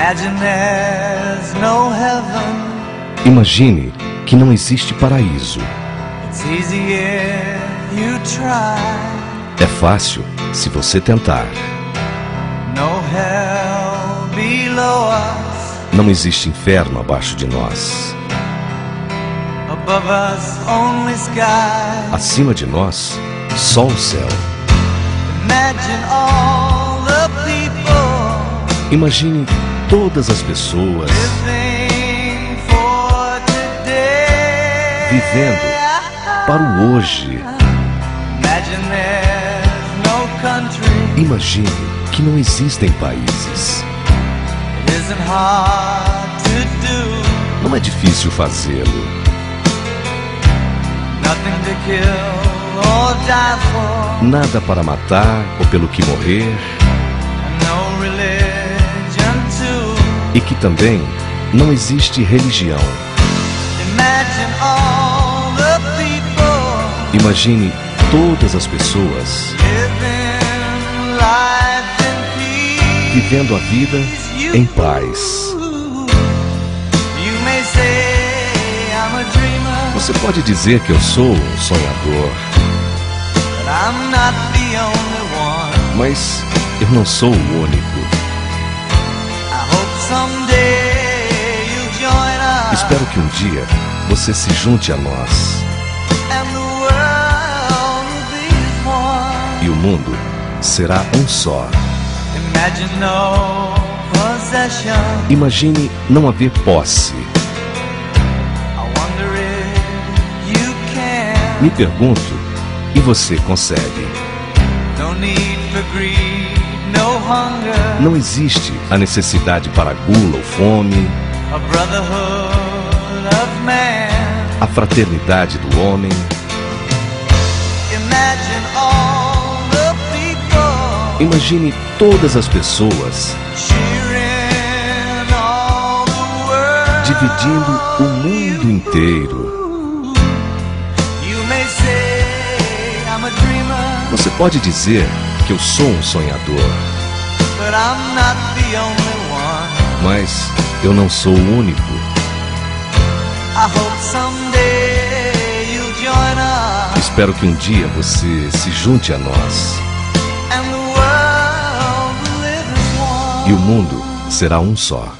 Imagine there's no heaven. Imagine que não existe paraíso. It's easy if you try. É fácil se você tentar. No hell below us. Não existe inferno abaixo de nós. Acima de nós, só o céu. Imagine todas as pessoas. Vivendo para o hoje. Imagine que não existem países. Não é difícil fazê-lo. Nada para matar ou pelo que morrer. E que também não existe religião. Imagine todas as pessoas vivendo a vida em paz. Você pode dizer que eu sou um sonhador, mas eu não sou o único. Espero que um dia você se junte a nós e o mundo será um só. Imagine não haver posse. Me pergunto, e você consegue? Não existe a necessidade para gula ou fome, A fraternidade do homem. Imagine todas as pessoas dividindo o mundo inteiro. Você pode dizer que eu sou um sonhador, mas eu não sou o único. Espero que um dia você se junte a nós. E o mundo será um só.